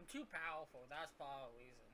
I'm too powerful. That's part of the reason.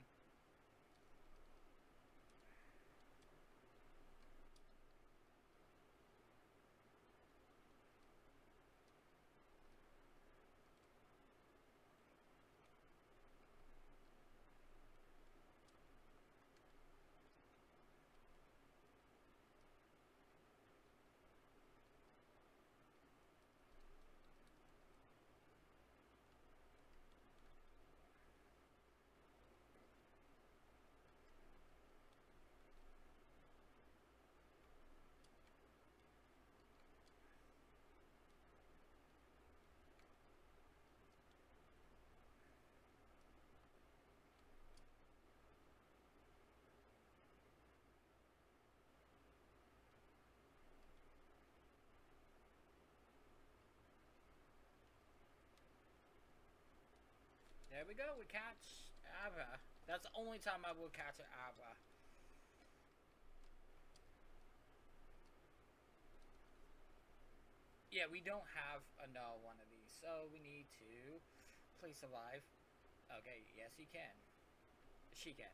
There we go, we catch Ava. That's the only time I will catch an Ava. Yeah, we don't have another one of these, so we need to play survive. Okay, yes you can. She can.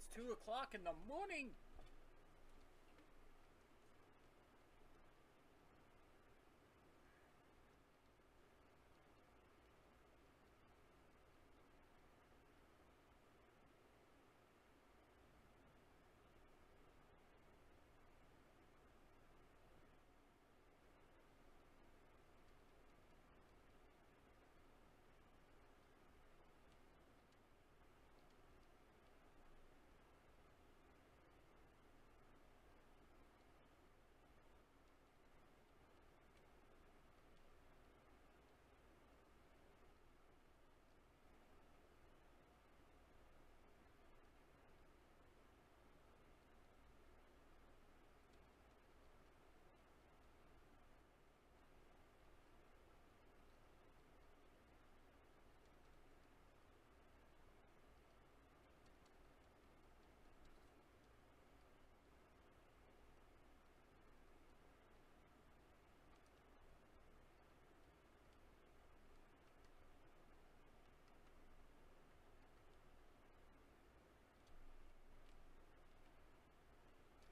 It's 2 o'clock in the morning!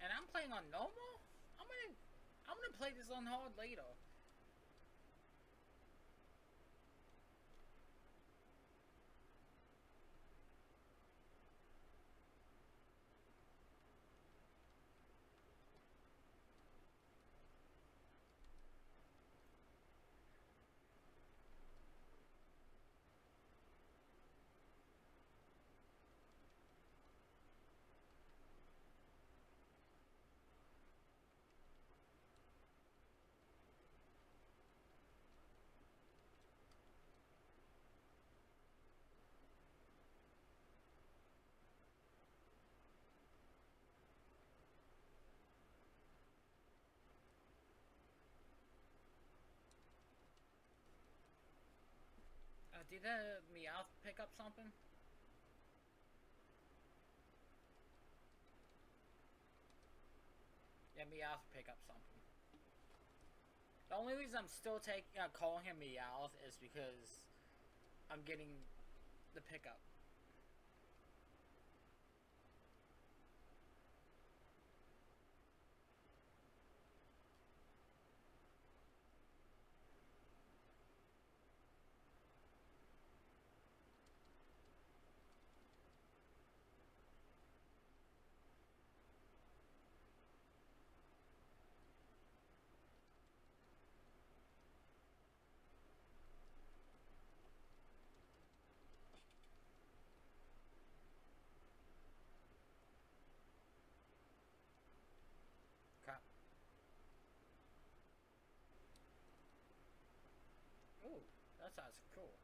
And I'm playing on normal? I'm gonna I'm gonna play this on hard later. Did the Meowth pick up something? Yeah, Meowth pick up something. The only reason I'm still taking uh, calling him Meowth is because I'm getting the pickup. That sounds cool.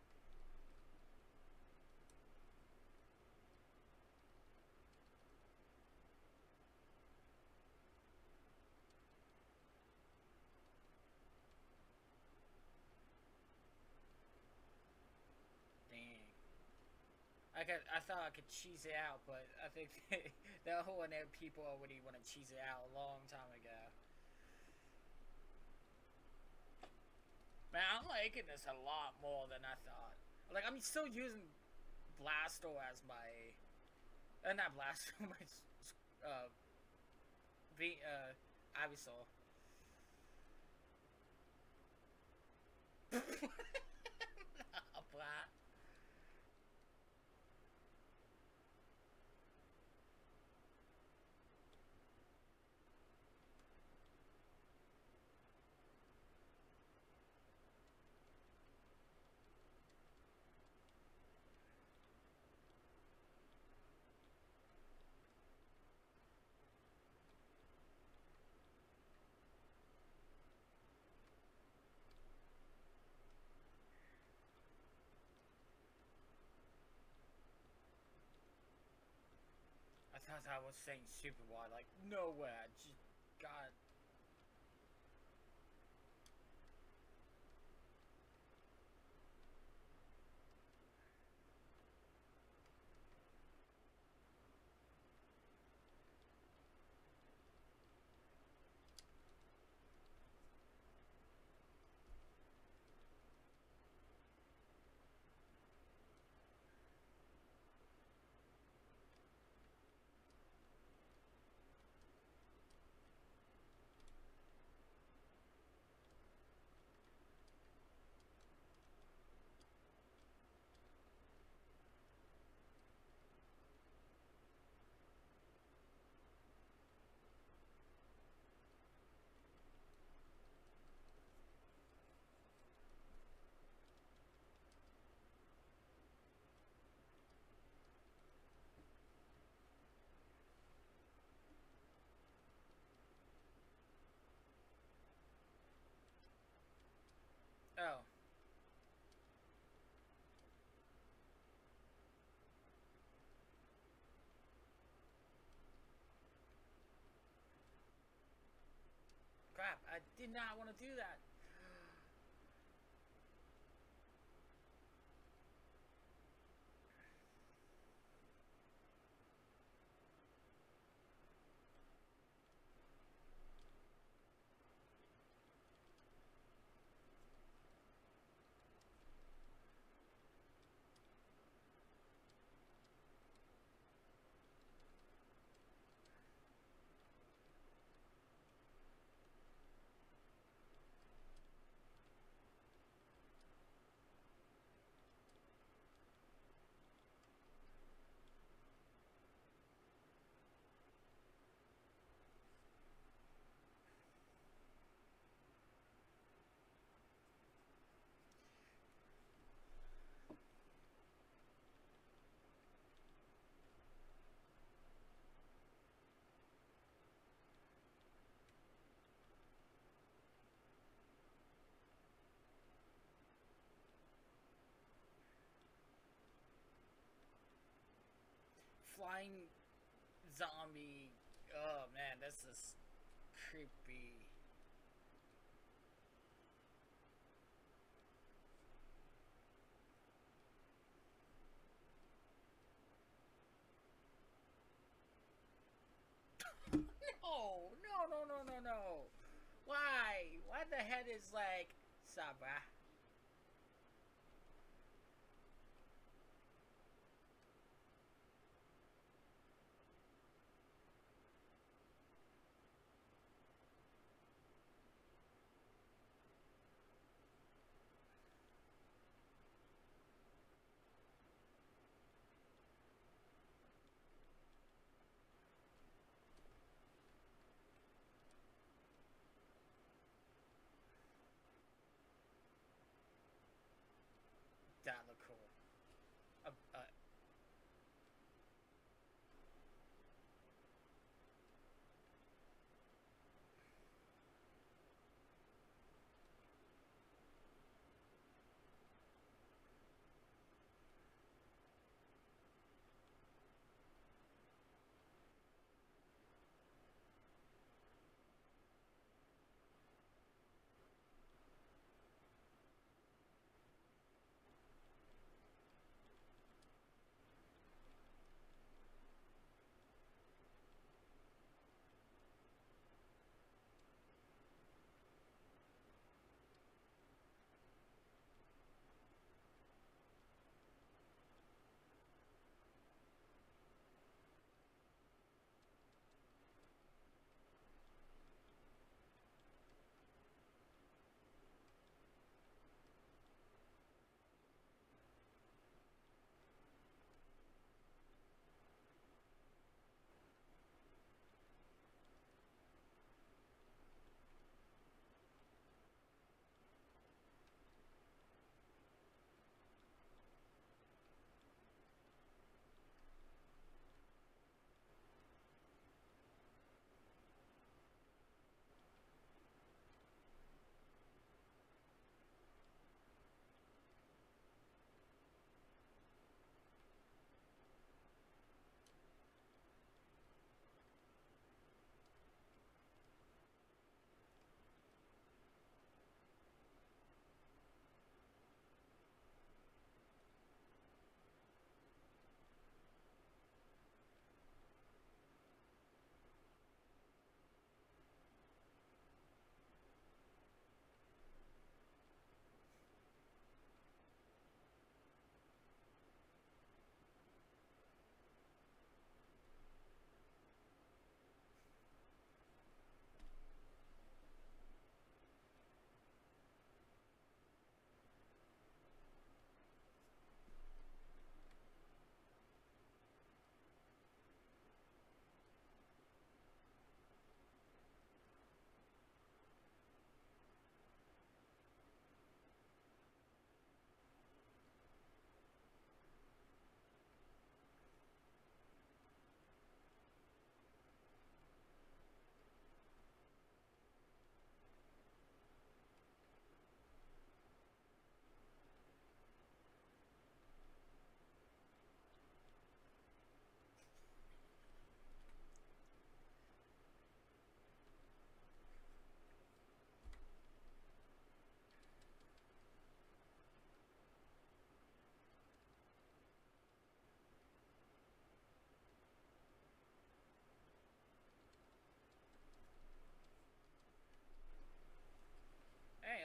I could, I thought I could cheese it out, but I think are whole other people already want to cheese it out a long time ago. Man, I'm liking this a lot more than I thought. Like, I'm still using Blasto as my, uh, not Blastoise, my, uh, V, uh, Ivysaur. I I was saying super wide, like, nowhere, just got Oh. Crap, I did not want to do that. flying zombie. Oh man, this is creepy. no, no, no, no, no. Why? Why the hell is like Sabah?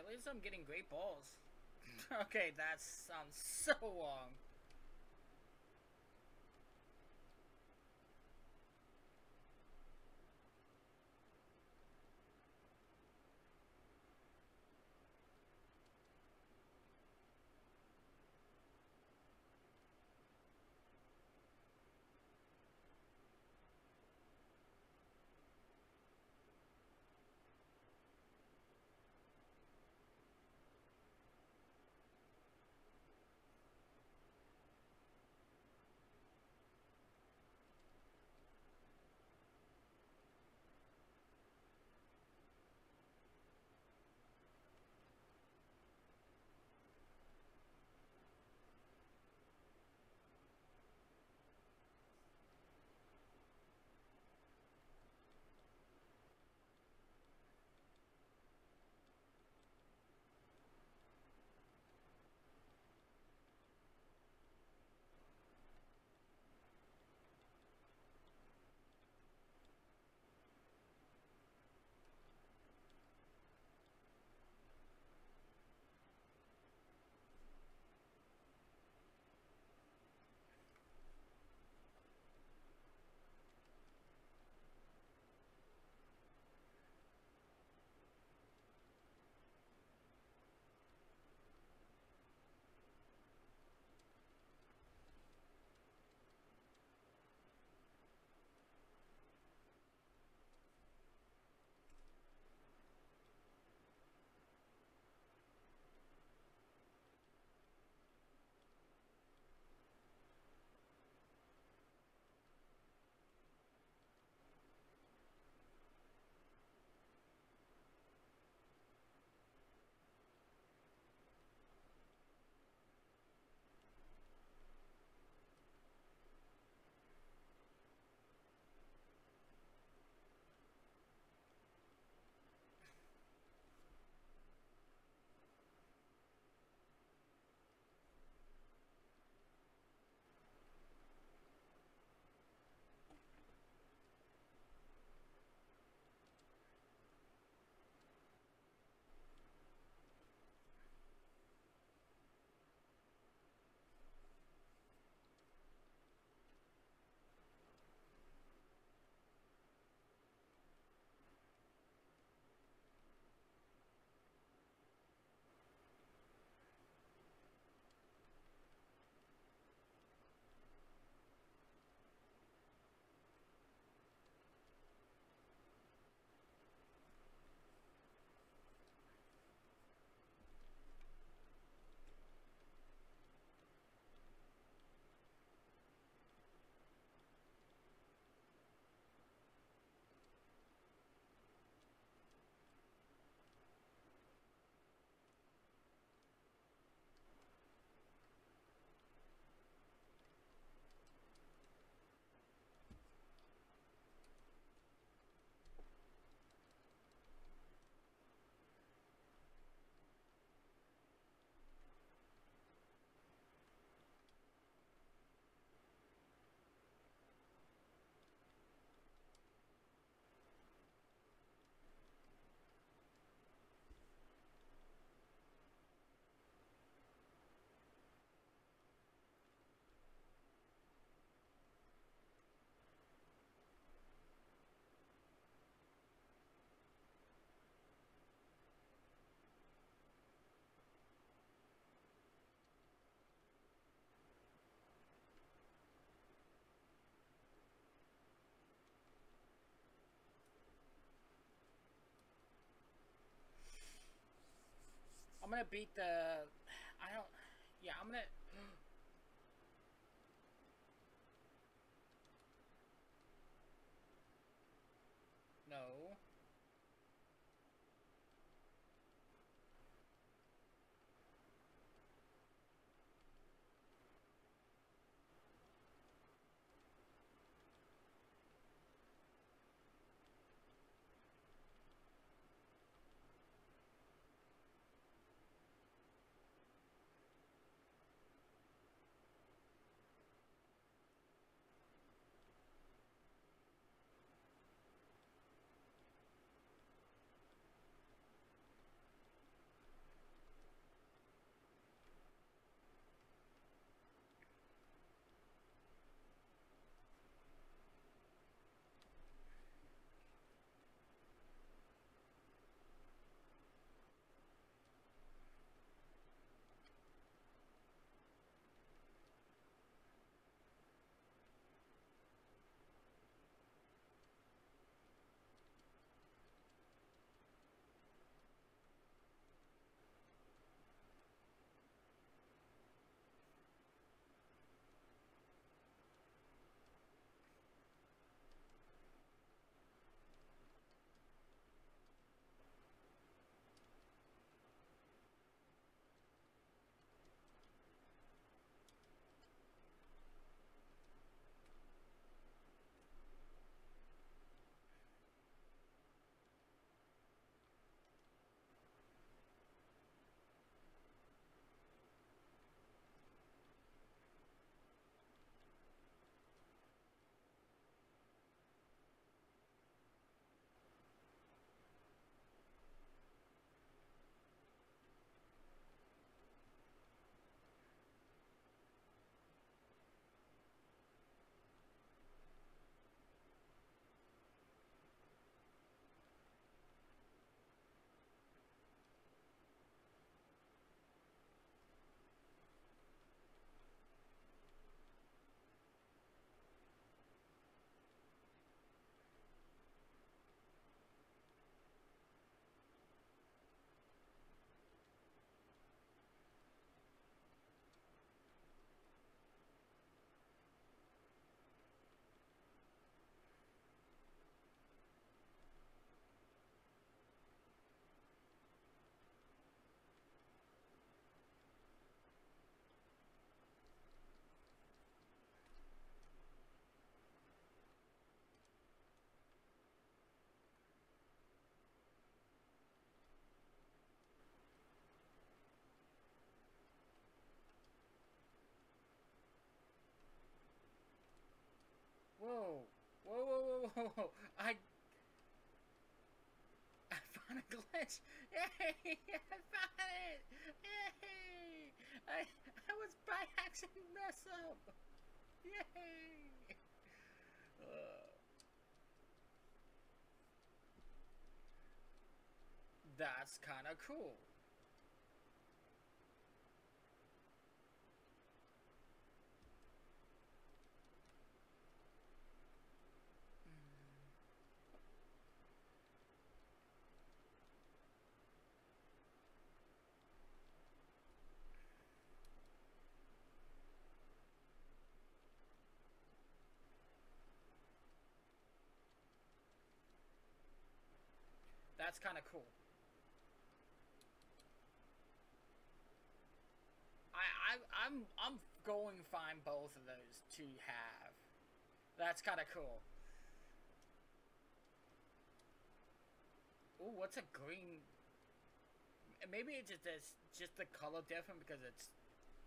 Least I'm getting great balls. okay, that sounds so long. I'm gonna beat the. I don't. Yeah, I'm gonna. Whoa. Whoa, whoa, whoa, whoa, whoa. I... I found a glitch. Yay! I found it! Yay! I, I was by accident mess up. Yay! Uh, that's kind of cool. That's kind of cool. I, I, I'm, I'm going find both of those to have. That's kind of cool. Ooh, what's a green? Maybe it's just it's just the color different because it's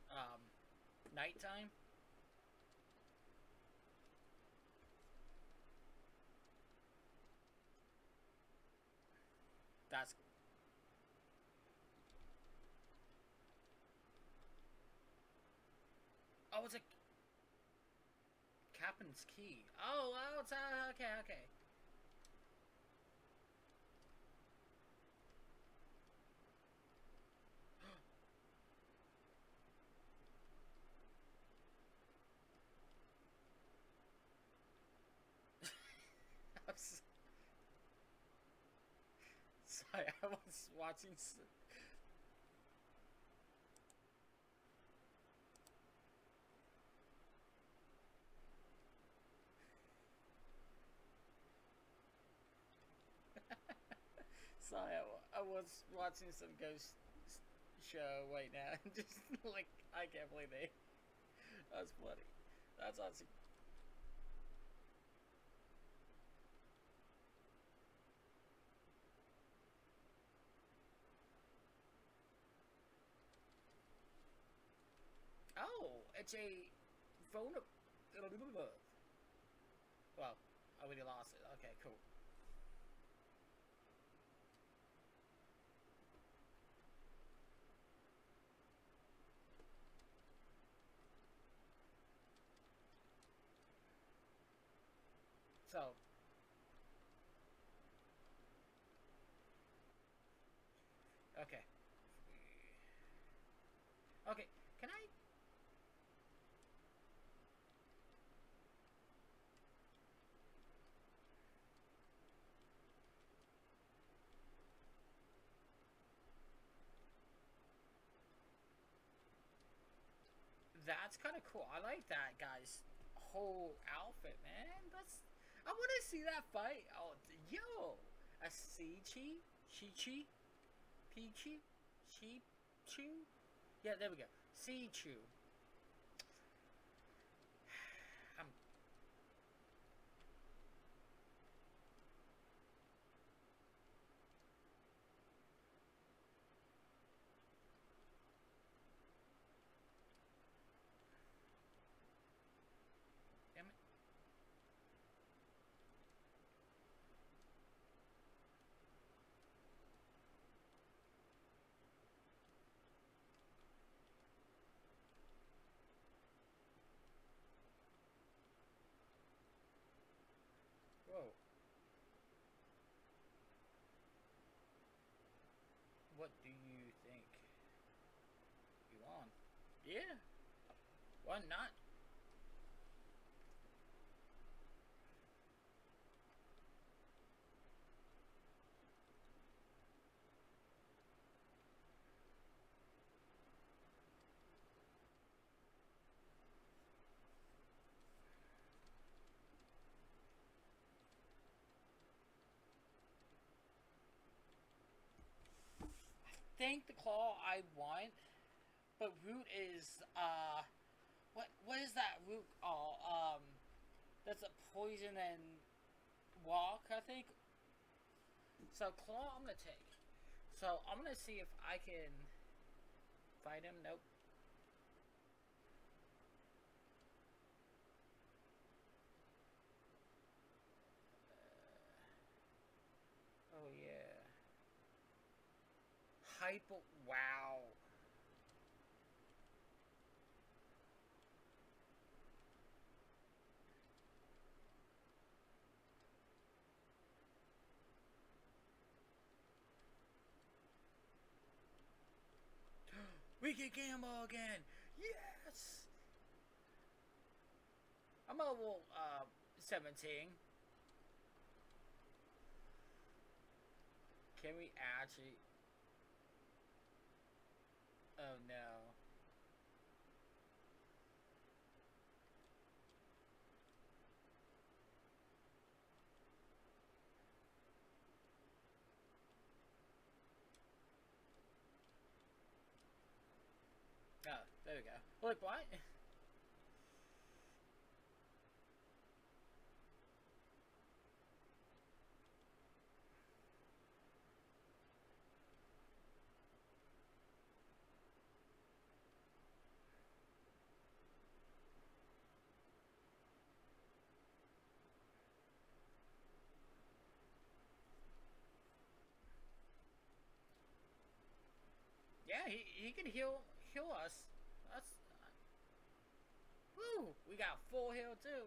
um, nighttime. That's Oh, it's a Captain's key. Oh, oh, it's uh, okay, okay. Sorry, I was watching. Sorry, I, was watching some ghost show right now, just like I can't believe they. That's funny. That's awesome. It's a phone. Well, I already lost it. Okay, cool. So. Okay. Okay, can I That's kind of cool. I like that guy's whole outfit, man. That's I want to see that fight. Oh, yo, a Sichi, Chichi, Pichi, Chichu. Yeah, there we go. Sichu. I'm Damn it. Whoa. What do you think? You on? Yeah. Why not? I think the claw I want, but root is uh, what what is that root? Oh, um, that's a poison and walk, I think. So claw, I'm gonna take. So I'm gonna see if I can fight him. Nope. Uh, oh yeah. Hyper. Wow. We get gamble again. Yes. I'm level uh 17. Can we actually? Oh no. Oh, there we go. Look, what? Yeah, he, he can heal heal us. We got full heal too.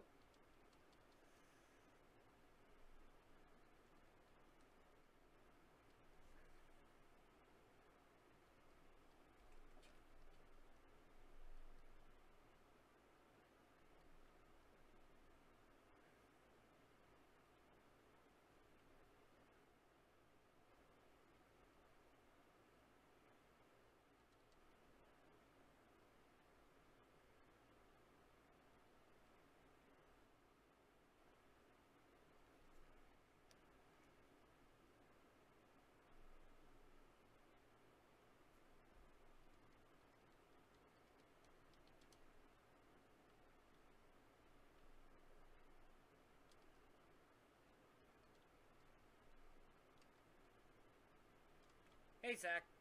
Hey, Zach.